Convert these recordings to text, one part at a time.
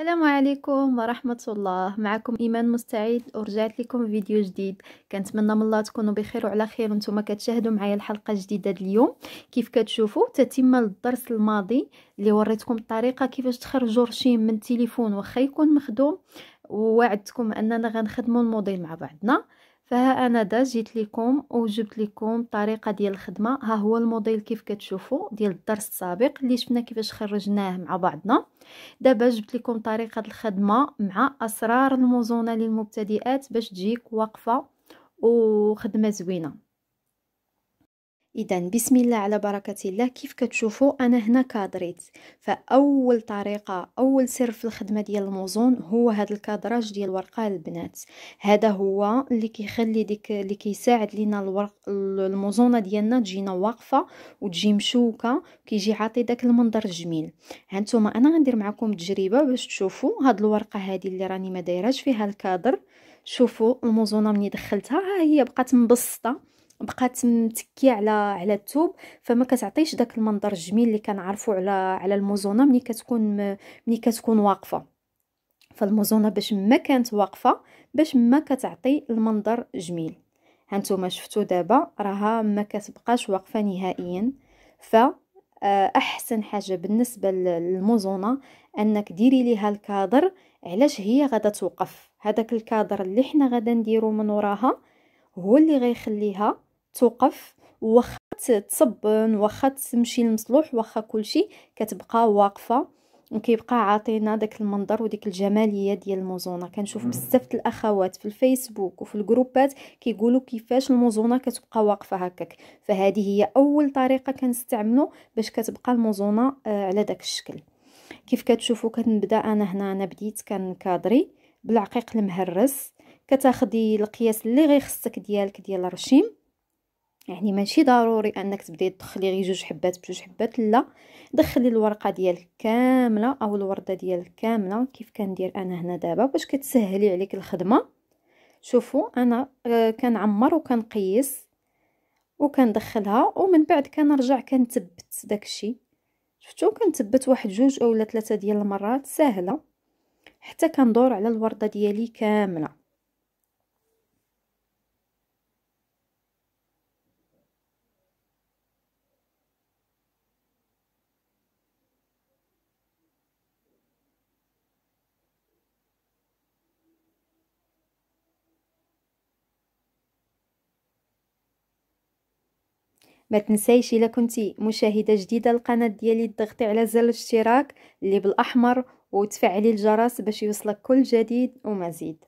السلام عليكم ورحمة الله. معكم إيمان مستعيد ورجعت لكم فيديو جديد. كنتمنى من الله تكونوا بخير وعلى خير. وأنتم كتشاهدوا معايا الحلقة الجديدة اليوم. كيف كتشوفوا؟ تتم للدرس الماضي اللي وريتكم الطريقة كيفاش تخرجوا رشيم من التليفون واخا يكون مخدوم. ووعدتكم أننا غنخدموا الموديل مع بعضنا. فها أنا دا جيت لكم وجبت لكم طريقة ديال الخدمة. ها هو الموديل كيف كتشوفوا ديال الدرس السابق اللي شفنا كيفاش خرجناه مع بعضنا. دابا جبت لكم طريقة الخدمة مع أسرار الموزونة للمبتدئات باش تجيك واقفه وخدمة زوينة. اذا بسم الله على بركة الله. كيف كتشوفوا؟ أنا هنا كادريت. فأول طريقة أول سر في الخدمة ديال الموزون هو هذا الكادراج ديال الورقه للبنات هذا هو اللي كيخلي ديك اللي كيساعد لينا الورق الموزونة ديالنا تجينا واقفة وتجي مشوكة كيجي عاطي داك المنظر الجميل. هانتوما أنا غندير معكم تجربة باش تشوفوا هاد الورقة هذه اللي راني ما دايراش فيها الكادر. شوفوا الموزونة مني دخلتها. ها هي بقات مبسطة. بقات متكيه على على الثوب فما كتعطيش داك المنظر الجميل اللي كنعرفوا على على الموزونة ملي كتكون ملي كتكون واقفة. فالموزونة باش ما كانت واقفة باش ما كتعطي المنظر جميل. هانتوما شفتوا دابا راها ما كتبقاش واقفة نهائيا. ف آه، أحسن حاجة بالنسبة للموزونة أنك ديري ليها الكادر علاش هي غادا توقف؟ هذاك الكادر اللي حنا غادا نديرو من وراها هو اللي غيخليها توقف واخا تصبن واخا تمشي للمصلوح واخا كلشي كتبقى واقفة. وكيبقى عاطينا داك المنظر وديك الجمالية ديال الموزونة. كنشوف بزاف الأخوات في الفيسبوك وفي الجروبات كيقولوا كيفاش الموزونة كتبقى واقفة هكاك. فهذه هي أول طريقة كنستعملو باش كتبقى الموزونة آه، على داك الشكل. كيف كتشوفوا كنبدا أنا هنا أنا بديت كنكادري بالعقيق المهرس. كتاخدي القياس اللي غيخصك ديالك ديال الرشيم. يعني ماشي ضروري انك تبداي تدخلي غير جوج حبات بجوج حبات لا. دخلي الورقة ديالك كاملة أو الوردة ديالك كاملة كيف كندير أنا هنا دابا؟ باش كتسهلي عليك الخدمة. شوفوا أنا آه، كنعمر وكنقيس وكندخلها ومن بعد كنرجع كنثبت داكشي شفتوا كنثبت واحد جوج اولا ثلاثة ديال المرات ساهله حتى كندور على الوردة ديالي كاملة. ما تنسيش إلا كنتي مشاهدة جديدة للقناة ديالي تضغطي على زر الاشتراك اللي بالأحمر وتفعلي الجرس باش يوصلك كل جديد ومزيد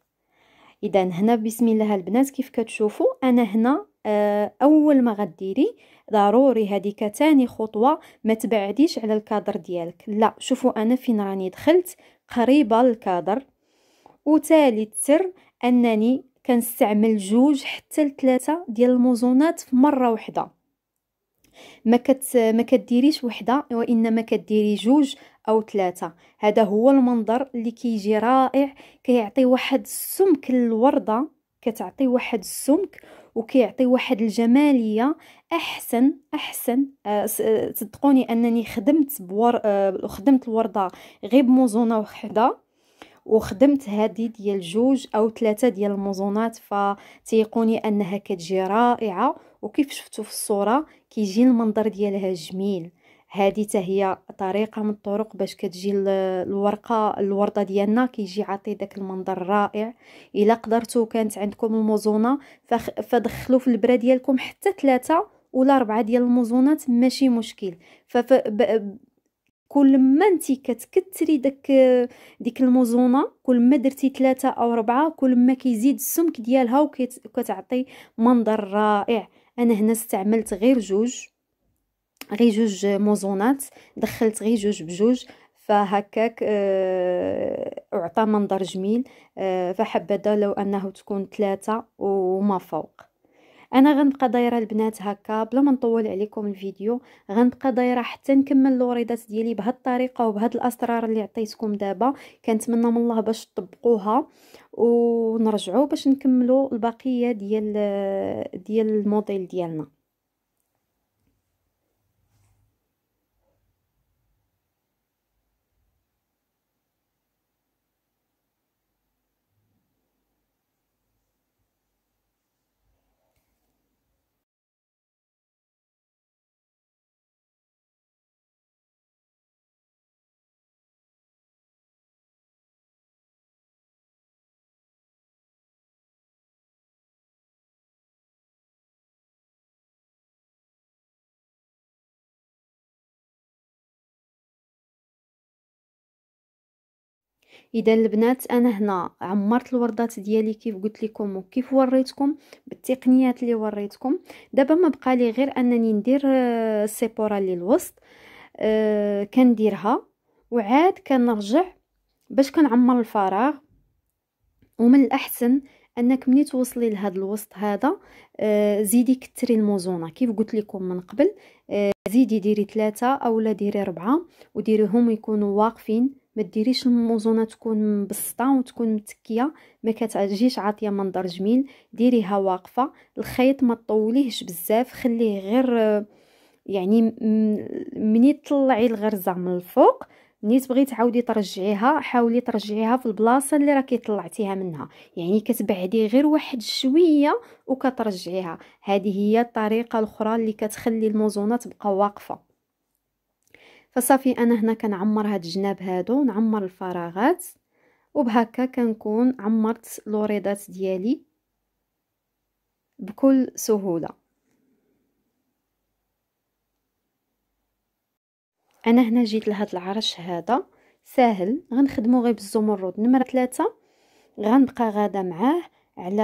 إذا هنا بسم الله البنات كيف كتشوفوا؟ أنا هنا آه، أول ما غديري ضروري هذيك تاني خطوة ما تبعديش على الكادر ديالك. لا شوفوا أنا فين راني دخلت قريبة للكادر. وثالث سر أنني كنستعمل جوج حتى لثلاثة ديال الموزونات في مرة واحدة ما كت ما كديريش وحدة وإنما كديري جوج أو ثلاثة. هذا هو المنظر اللي كيجي رائع كيعطي واحد السمك للوردة كتعطي واحد السمك وكيعطي واحد الجمالية. أحسن أحسن. أه صدقوني أنني خدمت بور أه خدمت الوردة غير بموزونة وحدة وخدمت هذه ديال جوج أو ثلاثة ديال الموزونات فتيقوني أنها كتجي رائعة. وكيف شفتوا في الصورة؟ كيجي المنظر ديالها جميل. هذه هي طريقة من الطرق باش كتجي الورقة الوردة ديالنا كيجي عاطي داك المنظر رائع إلا قدرتوا كانت عندكم الموزونة فدخلوا في البرا ديالكم حتى ثلاثة ولا أربعة ديال الموزونات ماشي مشكل. فف كل ما انت كتكثري داك ديك الموزونة كل ما درتي ثلاثة أو أربعة كل ما كيزيد السمك ديالها وكتعطي منظر رائع. أنا هنا استعملت غير جوج غير جوج موزونات دخلت غير جوج بجوج فهكاك آه، أعطى منظر جميل آه، فحبذا لو أنه تكون ثلاثة وما فوق. أنا غنبقى دايرة البنات هكا بلا ما نطول عليكم الفيديو غنبقى دايرة حتى نكمل الوريدات ديالي بهاد الطريقة وبهاد الأسرار اللي عطيتكم دابا. كنتمنى من الله باش تطبقوها ونرجعوا باش نكملوا البقية ديال ديال الموديل ديالنا. إذا البنات أنا هنا عمرت الوردات ديالي كيف قلت لكم وكيف وريتكم بالتقنيات اللي وريتكم. دابا ما بقى لي غير أنني ندير السيبورا للوسط أه كنديرها وعاد كنرجع باش كنعمر الفراغ. ومن الأحسن أنك ملي توصلي لهذا الوسط هذا آه زيدي كتري الموزونة. كيف قلت لكم من قبل آه زيدي ديري ثلاثة اولا ديري ربعة وديريهم يكونوا واقفين ما ديريش الموزونة تكون مبسطة وتكون متكية ما كتجيش عاطية منظر جميل. ديريها واقفة. الخيط ما طوليهش بزاف خليه غير يعني مني تطلعي الغرزة من الفوق. ملي تبغي تعاودي ترجعيها حاولي ترجعيها في البلاصة اللي راكي طلعتيها منها. يعني كتبعدي غير واحد شوية وكترجعيها. هذه هي الطريقة الأخرى اللي كتخلي الموزونة تبقى واقفة. فصافي أنا هنا كنعمر هاد الجناب هادو نعمر الفراغات وبهكا كنكون عمرت لوريدات ديالي بكل سهولة. أنا هنا جيت لهاد العرش هذا ساهل غنخدمو غير بالزمرد نمرة ثلاثة غنبقى غادة معاه على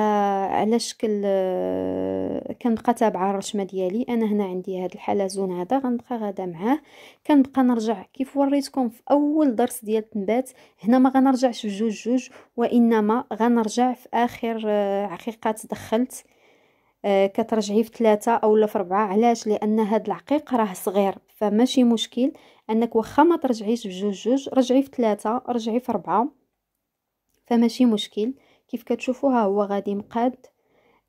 على شكل آه، كنبقى تابعة الرشمة ديالي. أنا هنا عندي هذا الحلزون هذا غنبقى غاده معاه. كنبقى نرجع كيف وريتكم في أول درس ديال التنبات هنا ما غنرجعش بجوج جوج وإنما غنرجع في آخر آه، عقيقات دخلت آه، كترجعي في ثلاثة اولا في ربعة علاش؟ لأن هاد العقيق راه صغير فماشي مشكل أنك واخا ما ترجعيش بجوج جوج رجعي في ثلاثة رجعي في ربعة فماشي مشكل. كيف كتشوفوا ها هو غادي مقاد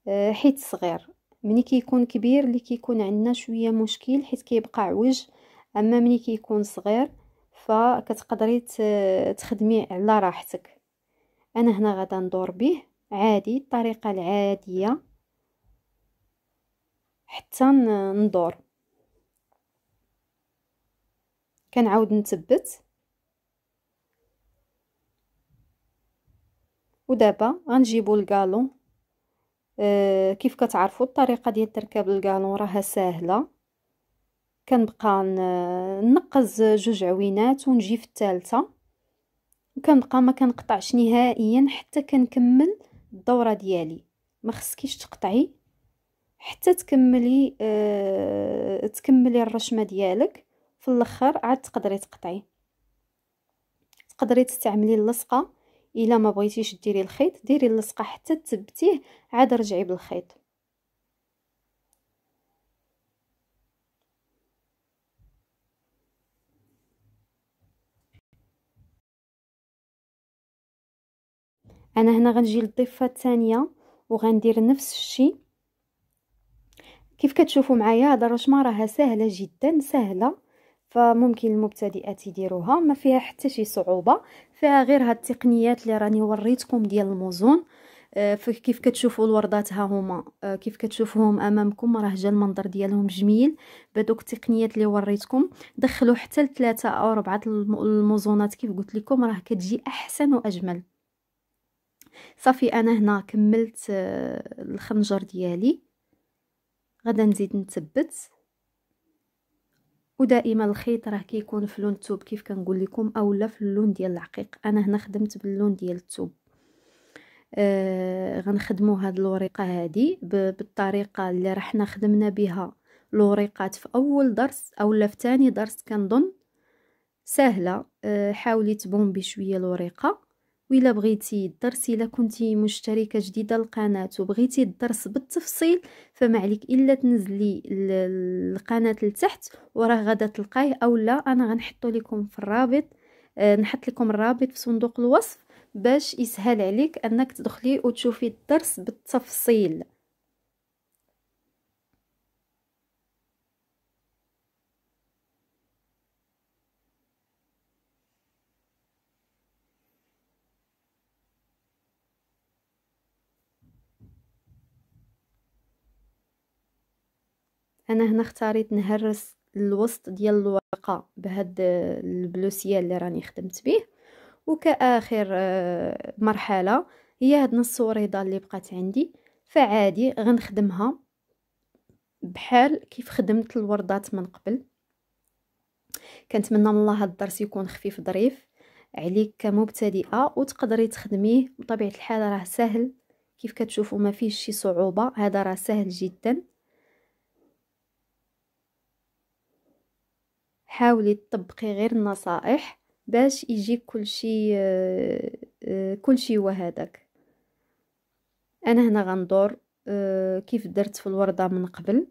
آه، حيت صغير. ملي كيكون كبير اللي كيكون عندنا شوية مشكل حيت كيبقى عوج. أما ملي كيكون صغير فكتقدري تخدمي على راحتك. أنا هنا غادا ندور به عادي الطريقة العادية. حتى ندور. كنعاود نثبت. ودابا غنجيبو الكالون آه كيف كتعرفوا الطريقة ديال تركاب الكالون راها ساهلة. كنبقى نقز جوج عوينات ونجي في الثالثة. وكنبقى ما كنقطعش نهائيا حتى كنكمل الدورة ديالي. ما خصكيش تقطعي حتى تكملي آه تكملي الرشمة ديالك. في الأخر عاد تقدري تقطعي. تقدري تستعملي اللصقة. إلا ما بغيتيش ديري الخيط ديري اللصقة حتى تثبتيه عاد رجعي بالخيط. أنا هنا غنجي للضفة الثانية وغندير نفس الشيء. كيف كتشوفوا معايا هذا الرشمة راها سهلة جدا سهلة. فممكن المبتدئات يديروها ما فيها حتى شي صعوبة. فيها غير هاد التقنيات اللي راني وريتكم ديال الموزون. آه كيف كتشوفوا الوردات ها هما؟ آه كيف كتشوفوهم أمامكم؟ راه جا المنظر ديالهم جميل. بدوك التقنيات اللي وريتكم. دخلوا حتى لثلاثه أو اربعه الموزونات كيف قلت لكم راه كتجي أحسن وأجمل. صافي أنا هنا كملت آه الخنجر ديالي. غدا نزيد نثبت. ودائما الخيط راه كيكون في لون الثوب كيف كنقول لكم اولا في اللون ديال العقيق. أنا هنا خدمت باللون ديال الثوب آه غنخدموا هاد الورقة هادي بالطريقة اللي رحنا خدمنا بها. الورقات في أول درس اولا في ثاني درس كنظن سهلة. آه حاولي تبون بشوية الورقة. وإلا بغيتي الدرس إلا كنتي مشتركة جديدة للقناة وبغيتي الدرس بالتفصيل فما عليك إلا تنزلي القناة لتحت وراه غادا تلقايه أولا أنا غنحطو لكم في الرابط آه نحط لكم الرابط في صندوق الوصف باش يسهل عليك أنك تدخلي وتشوفي الدرس بالتفصيل. أنا هنا اختاريت نهرس الوسط ديال الورقة بهاد البلوسية اللي راني خدمت به وكآخر آه، مرحلة هي هاد نص وريضة اللي بقات عندي. فعادي غنخدمها بحال كيف خدمت الوردات من قبل. كنتمنى من الله هاد الدرس يكون خفيف ظريف عليك كمبتدئة وتقدري تخدميه بطبيعة الحال راه سهل. كيف كتشوفوا ما فيش شي صعوبة هذا راه سهل جدا. حاولي تطبقي غير النصائح باش يجيك كل شيء آه، آه، كل شيء هو هذاك. أنا هنا غندور آه، كيف درت في الوردة من قبل.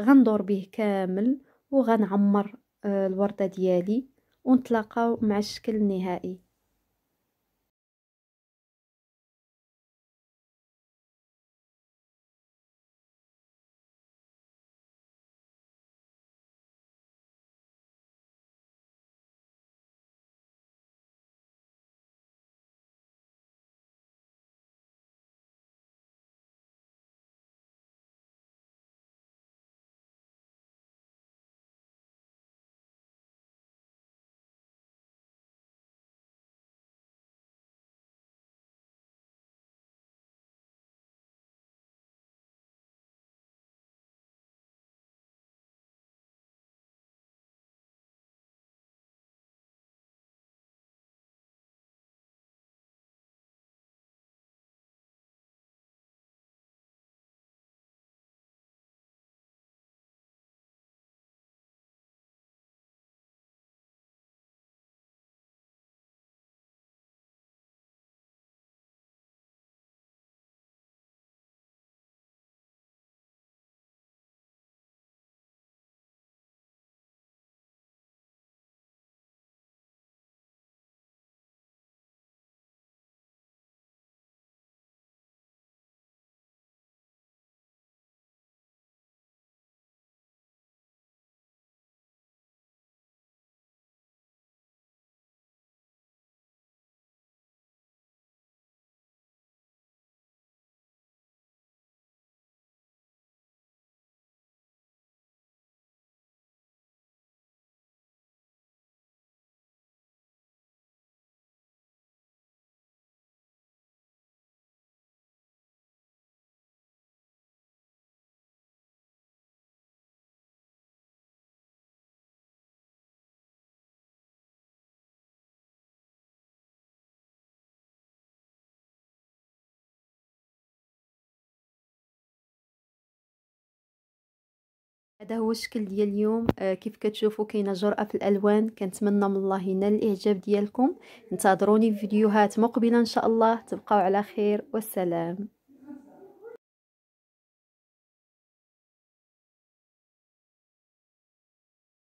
غندور به كامل وغنعمر الوردة ديالي ونتلاقاو مع الشكل النهائي. هذا هو الشكل ديال اليوم. آه كيف كتشوفوا كاينة جرأة في الألوان. كنتمنى من الله ينال الإعجاب ديالكم. انتظروني في فيديوهات مقبلة إن شاء الله. تبقاو على خير. والسلام.